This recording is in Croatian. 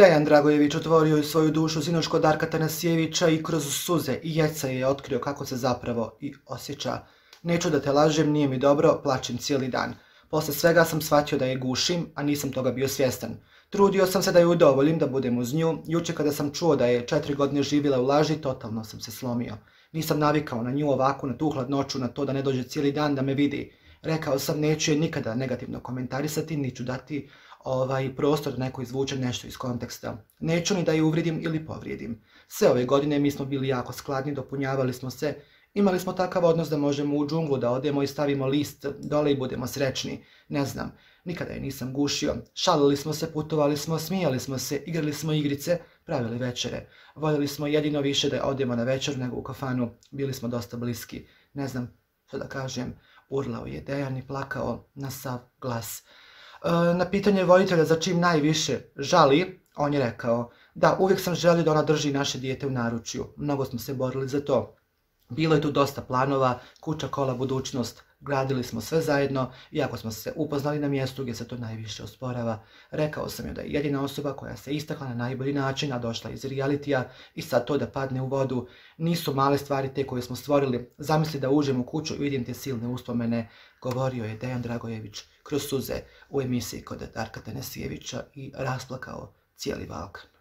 Dejan Dragojević otvorio je svoju dušu sinoć kod Darka Tanasijevića i kroz suze i jeca je otkrio kako se zapravo i osjeća. Neću da te lažem, nije mi dobro, plačem cijeli dan. Posle svega sam shvatio da je gušim, a nisam toga bio svjestan. Trudio sam se da je udovoljim, da budem uz nju. Juče kada sam čuo da je četiri godine živjela u laži, totalno sam se slomio. Nisam navikao na nju ovako, na tu hladnoću, na to da ne dođe cijeli dan da me vidi. Rekao sam neću je nikada negativno komentarisati, niću dati ovaj prostor da neko izvuče nešto iz konteksta. Neću ni da je uvrijedim ili povrijedim. Sve ove godine mi smo bili jako skladni, dopunjavali smo se, imali smo takav odnos da možemo u džunglu da odemo i stavimo list dole i budemo srećni. Ne znam, nikada je nisam gušio. Šalili smo se, putovali smo, smijali smo se, igrali smo igrice, pravili večere. Voljeli smo jedino više da odemo na večer nego u kafanu, bili smo dosta bliski. Ne znam što da kažem, urlao je Dejan i plakao na sav glas. E, na pitanje voditelja za čim najviše žali, on je rekao da uvijek sam želio da ona drži naše dijete u naručju. Mnogo smo se borili za to. Bilo je tu dosta planova, kuća kola budućnost, gradili smo sve zajedno, iako smo se upoznali na mjestu gdje se to najviše osporava. Rekao sam joj da je jedina osoba koja se istakla na najbolji način, a došla iz realitija i sad to da padne u vodu. Nisu male stvari te koje smo stvorili. Zamisli da uđem u kuću i vidim te silne uspomene, govorio je Dejan Dragojević kroz suze u emisiji kod Darka Tenesijevića i rasplakao cijeli Balkan.